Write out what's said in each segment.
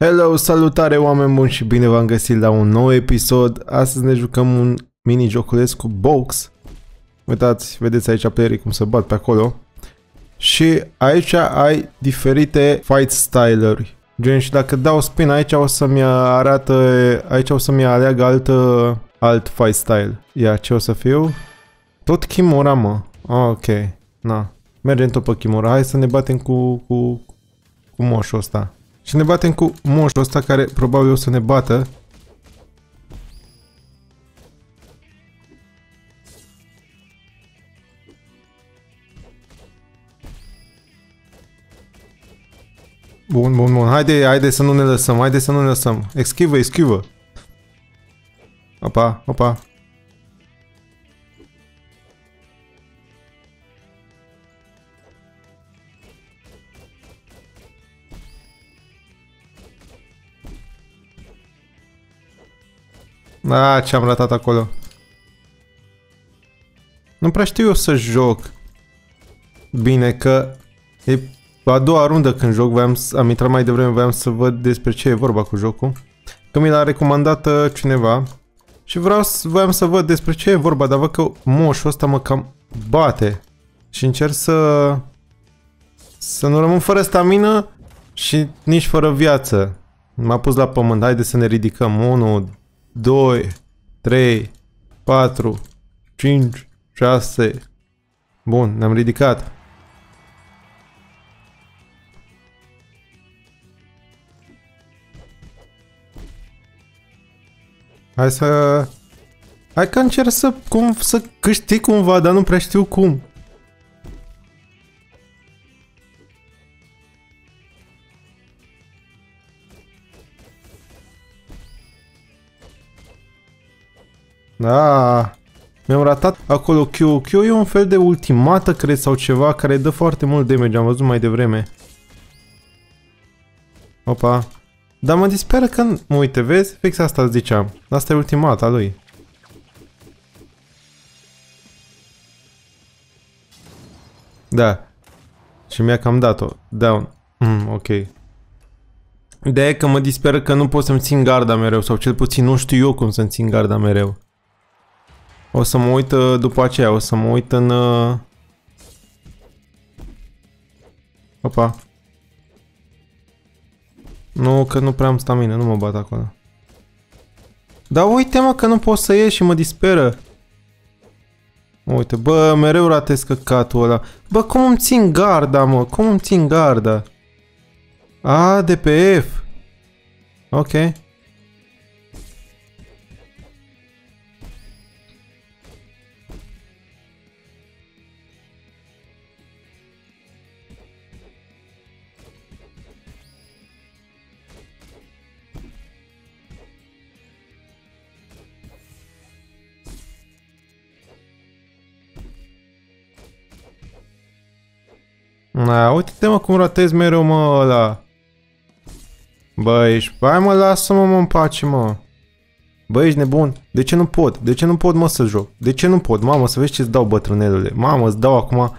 Hello, salutare oameni buni și bine v-am găsit la un nou episod. Astăzi ne jucăm un mini joculeț cu box. Uitați, vedeți aici playerii cum se bat pe acolo. Și aici ai diferite fight style-uri. Gen și dacă dau spin aici o să-mi arată, aici o să-mi aleagă alt, alt fight style. Ia, ce o să fiu? Tot Kimura, mă. Ah, ok, na. Mergem tot pe Kimura. Hai să ne batem cu, cu, cu moșul ăsta. Și ne batem cu moșul ăsta care probabil o să ne bată. Bun, bun, bun. Haide, haide să nu ne lăsăm, haide să nu ne lăsăm. Eschivă, eschivă. Opa, opa. A, ce-am ratat acolo. Nu prea știu eu să joc. Bine că e a doua rundă când joc, voiam, am intrat mai devreme, voiam să văd despre ce e vorba cu jocul. Că mi l-a recomandat uh, cineva și vreau, voiam să văd despre ce e vorba, dar văd că moșul ăsta mă cam bate. Și încerc să... Să nu rămân fără stamină și nici fără viață. M-a pus la pământ, haide să ne ridicăm. 1, 2, 3, 4, 5, 6. Bun, ne-am ridicat. Hai să... Hai că încerc să, cum, să câștig cumva, dar nu prea știu cum. Da, mi-am ratat acolo Q. Q e un fel de ultimată, cred, sau ceva, care dă foarte mult damage, am văzut mai devreme. Opa. Dar mă disperă când... Mă uite, vezi? Fix asta ziceam. Asta e ultimata lui. Da. Și mi-a cam dat-o. Down. Mm, ok. Ideea e că mă disperă că nu pot să-mi țin garda mereu, sau cel puțin nu știu eu cum să-mi țin garda mereu. O să mă uit uh, după aceea, o să mă uit în... Uh, Opa. Nu, că nu prea am stamina, nu mă bat acolo. Dar uite mă că nu pot să ieși și mă disperă. Uite, bă, mereu ratez căcatul ăla. Bă, cum îmi țin garda, mă? Cum îmi țin garda? A, de pe F. Ok. Na, uite-te mă cum ratezi mereu mă ăla. Bă, ești... Hai mă, lasă-mă mă în pace mă. Bă, ești nebun? De ce nu pot? De ce nu pot mă să joc? De ce nu pot? Mamă, să vezi ce-ți dau bătrânelule. Mamă, îți dau acum...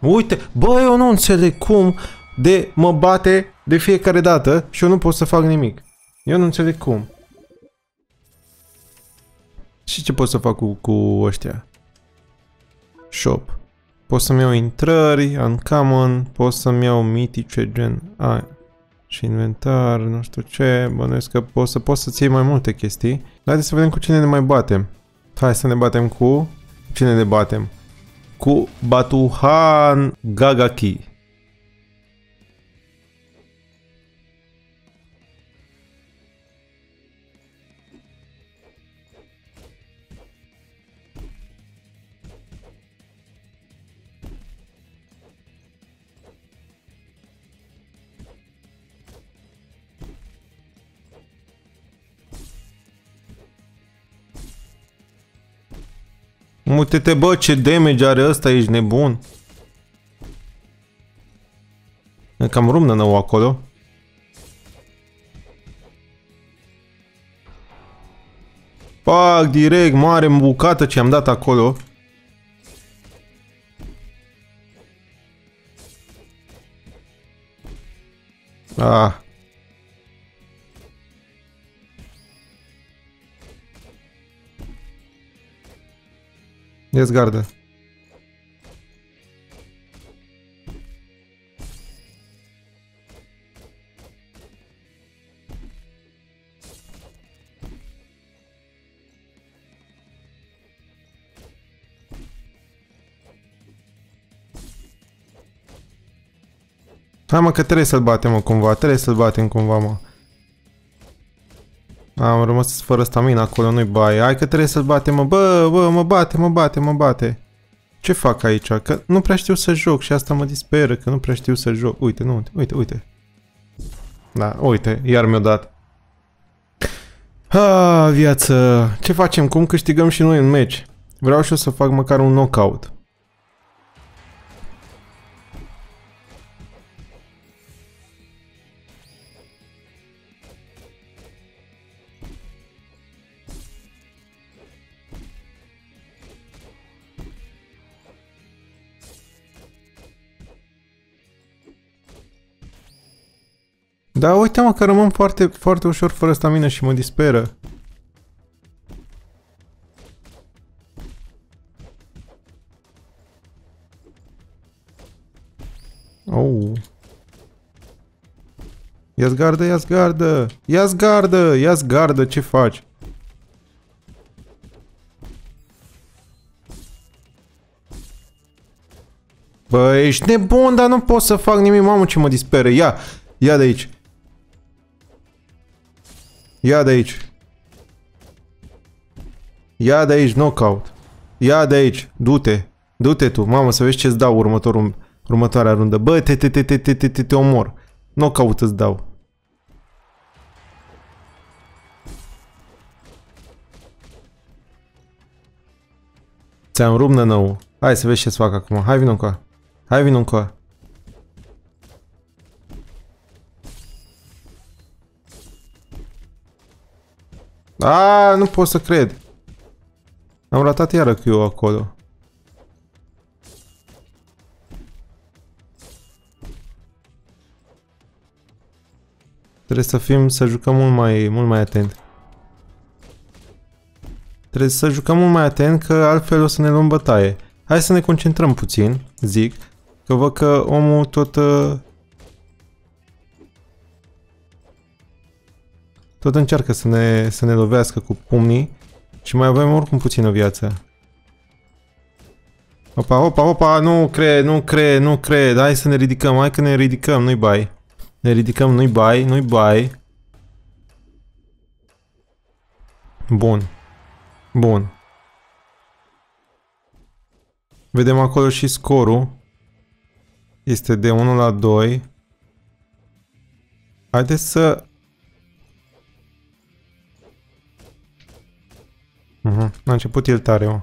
Uite, bă, eu nu înțeleg cum de mă bate de fiecare dată și eu nu pot să fac nimic. Eu nu înțeleg cum. Și ce pot să fac cu, cu ăștia? Shop. Pot să-mi iau intrări, uncommon, pot să-mi iau mitice, gen... A, și inventar, nu știu ce, bănuiesc că pot să, pot să-ți iei mai multe chestii. Haideți să vedem cu cine ne mai batem. Hai să ne batem cu... Cine ne batem? Cu Batuhan Gagaki. Uite-te, bă, ce damage are ăsta, ești nebun. E cam rumnă nou acolo. Pac, direct, mare bucată ce am dat acolo. Ah. Ies gardă. Hai mă că trebuie să-l batem mă cumva, trebuie să-l batem cumva mă. Am rămas fără stamina acolo, nu-i baie. Hai că trebuie să-l batem mă, bă, bă, mă bate, mă bate, mă bate. Ce fac aici? Că nu prea știu să joc și asta mă disperă, că nu prea știu să joc. Uite, nu, uite, uite. Da, uite, iar mi-o dat. Ah, viață. Ce facem? Cum câștigăm și noi în meci? Vreau și eu să fac măcar un knockout. Da, uite mă că rămân foarte, foarte ușor fără stamină și mă disperă. Oh. Ia-ți gardă, ia-ți gardă! Ia-ți gardă, ia-ți gardă, ce faci? Bă, ești nebun, dar nu pot să fac nimic, mamă ce mă disperă. Ia, ia de aici. Ia de aici. Ia de aici, knockout. Ia de aici, du-te. Du-te tu, mamă, să vezi ce-ți dau următorul, următoarea rundă. Bă, te, te, te, te, te, te, te, te omor. Knockout îți dau. Ți-am rupt nou. Hai să vezi ce-ți fac acum. Hai vină încoa. Hai vină încoa. A, nu pot să cred. Am ratat iară cu eu acolo. Trebuie să fim, să jucăm mult mai, mult mai atent. Trebuie să jucăm mult mai atent că altfel o să ne luăm bătaie. Hai să ne concentrăm puțin, zic, că văd că omul tot uh, Tot încearcă să ne, să ne lovească cu pumnii și mai avem oricum puțină viață. Opa, opa, opa, nu cred, nu cred, nu cred. Hai să ne ridicăm, hai că ne ridicăm, nu-i bai. Ne ridicăm, nu-i bai, nu-i bai. Bun. Bun. Vedem acolo și scorul. Este de 1 la 2. Haideți să Uh mhm. -huh. A început el tare, mă.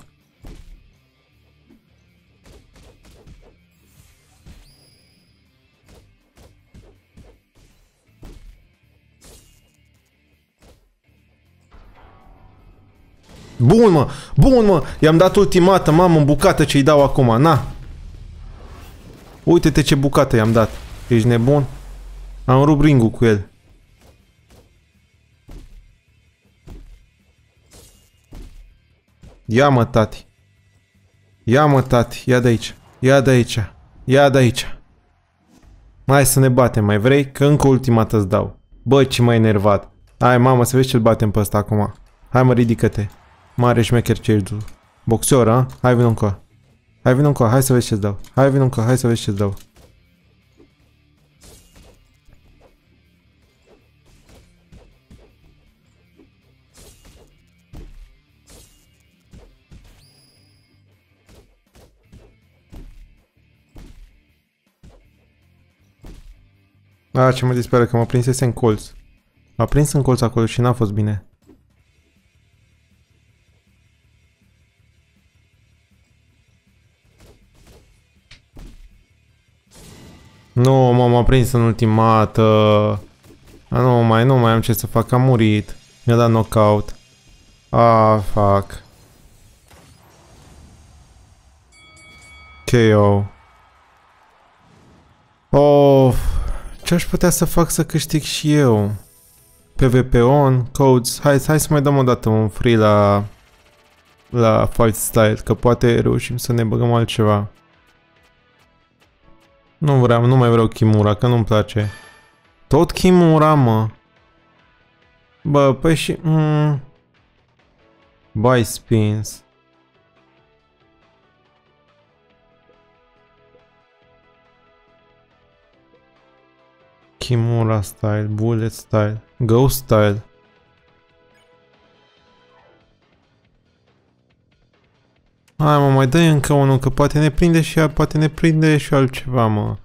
Bun, mă! Bun, mă! I-am dat ultimată, mamă, în bucată ce-i dau acum, na! Uite-te ce bucată i-am dat. Ești nebun? Am rupt ringul cu el. Ia mă, tati. Ia mă, tati. Ia de aici. Ia de aici. Ia de aici. Mai să ne batem, mai vrei? Că încă ultima îți dau. Bă, ce mai enervat. Hai, mamă, să vezi ce-l batem pe ăsta acum. Hai, mă, ridică-te. Mare șmecher ce ești Boxer, a? Hai, vin încă. Hai, vin încă. Hai să vezi ce-ți dau. Hai, vin încă. Hai să vezi ce-ți dau. A, ce mă disperă că mă prinsese în colț. M-a prins în colț acolo și n-a fost bine. Nu, mă, m-a prins în ultimată. A, nu mai, nu mai am ce să fac, am murit. Mi-a dat knockout. Ah, fuck. KO. Oh, Ce aș putea să fac să câștig și eu? PvP on, codes. Hai, hai să mai dăm o dată un free la la fight style, că poate reușim să ne băgăm altceva. Nu vreau, nu mai vreau Kimura, că nu-mi place. Tot Kimura, mă. Bă, păi și... Mm, buy spins. Kimura style, bullet style, ghost style. Hai mă, mai dă încă unul, că poate ne prinde și poate ne prinde și altceva, mă.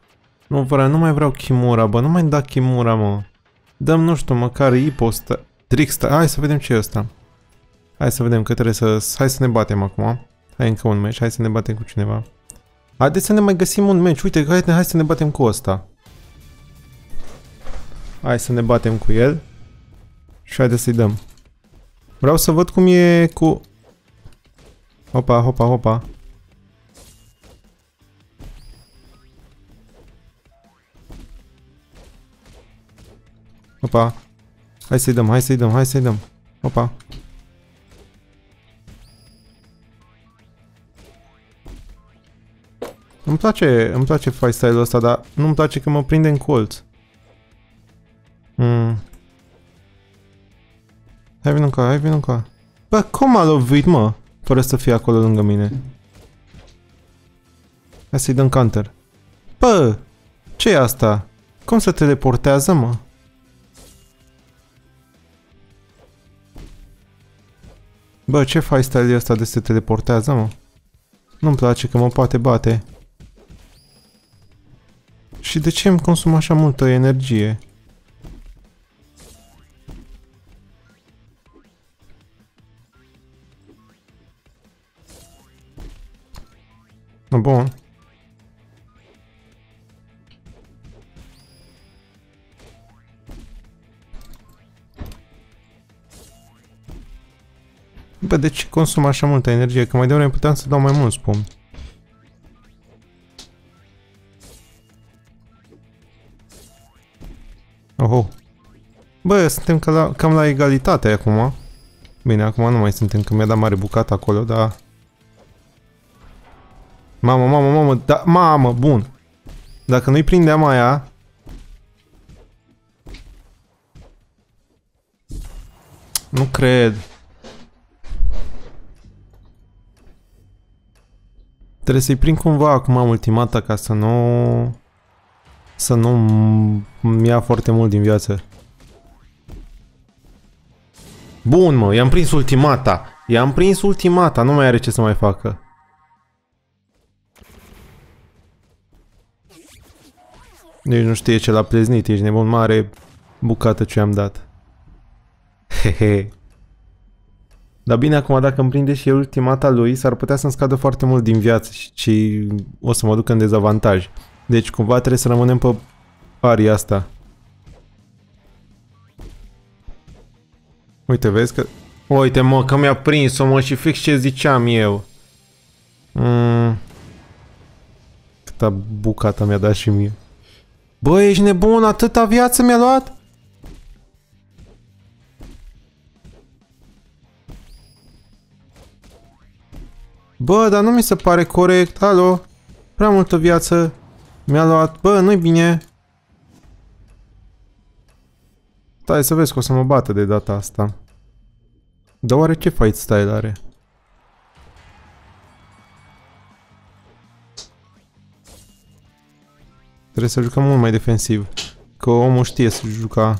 Nu vreau, nu mai vreau Kimura, bă, nu mai da Kimura, mă. Dăm, nu știu, măcar Iposta, Tricksta, hai să vedem ce e ăsta. Hai să vedem că trebuie să, hai să ne batem acum. Hai încă un meci, hai să ne batem cu cineva. Haideți să ne mai găsim un meci, uite, hai, hai să ne batem cu ăsta. Hai să ne batem cu el. Și haideți să-i dăm. Vreau să văd cum e cu Hopa, hopa, hopa. Hopa. Hai să-i dăm, hai să-i dăm, hai să-i dăm. Hopa. Îmi place, îmi place fight style-ul ăsta, dar nu-mi place că mă prinde în colț. Hai vin încă, hai vin încă. Bă, cum a lovit, mă? Fără să fie acolo lângă mine. Hai să-i dăm counter. Bă! ce e asta? Cum se teleportează, mă? Bă, ce faci style ăsta de se teleportează, mă? Nu-mi place că mă poate bate. Și de ce îmi consumă așa multă energie? Bun. Bă, de ce consum așa multă energie? Că mai devreme puteam să dau mai mult spun. Oho. Bă, suntem ca la, cam la egalitate acum. Bine, acum nu mai suntem, că mi-a dat mare bucată acolo, dar... Mamă, mamă, mamă, da, mamă, bun. Dacă nu-i prindeam aia... Nu cred. Trebuie să-i prind cumva acum ultimata ca să nu... Să nu ia foarte mult din viață. Bun, mă, i-am prins ultimata. I-am prins ultimata, nu mai are ce să mai facă. Nici nu știe ce l-a pleznit, ești nebun mare bucată ce am dat. Hehe. Dar bine, acum dacă îmi prinde și el ultimata lui, s-ar putea să-mi scadă foarte mult din viață și o să mă duc în dezavantaj. Deci cumva trebuie să rămânem pe aria asta. Uite, vezi că... Uite mă, că mi-a prins-o mă și fix ce ziceam eu. Mm. Câta bucata mi-a dat și mie. Bă, ești nebun? Atâta viață mi-a luat? Bă, dar nu mi se pare corect. Alo? Prea multă viață mi-a luat. Bă, nu-i bine. Stai să vezi că o să mă bată de data asta. Dar oare ce fight style are? Trebuie să jucăm mult mai defensiv. Că omul știe să juca.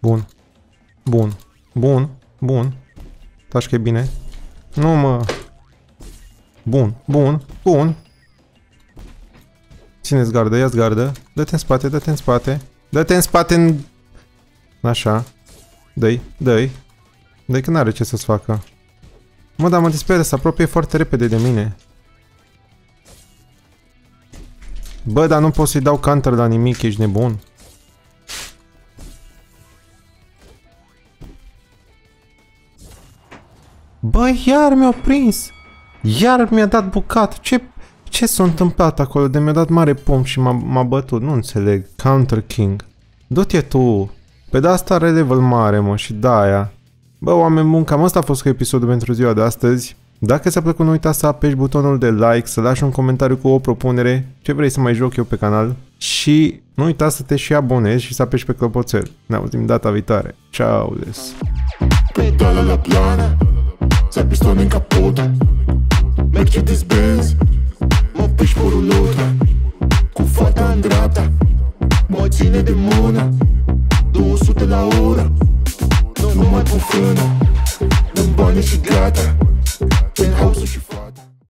Bun. Bun. Bun. Bun. Taci că e bine. Nu mă. Bun. Bun. Bun. Țineți gardă, ia-ți gardă. Dă-te în spate, dă-te în spate. Dă-te în spate în... Așa. Dă-i, dă-i. Dă-i că n-are ce să-ți facă. Mă, dar mă disperă, se apropie foarte repede de mine. Bă, dar nu pot să-i dau counter la nimic, ești nebun. Bă, iar mi-a prins! Iar mi-a dat bucat! Ce ce s-a întâmplat acolo? De mi-a dat mare pom și m-a, m-a bătut. Nu înțeleg. Counter King. Du-te tu! Pe de asta are level mare, mă, și da aia. Bă, oameni buni, cam asta a fost cu episodul pentru ziua de astăzi. Dacă ți-a plăcut, nu uita să apeși butonul de like, să lași un comentariu cu o propunere, ce vrei să mai joc eu pe canal și nu uita să te și abonezi și să apeși pe clopoțel. Ne auzim data viitoare. Ciao, des! Pedala la plana, sai pistone in capota Mercedes Ești porulota Cu fata în dreapta Mă ține de mână 200 la oră Nu mai pun frână Dăm bani și gata Penthouse-ul și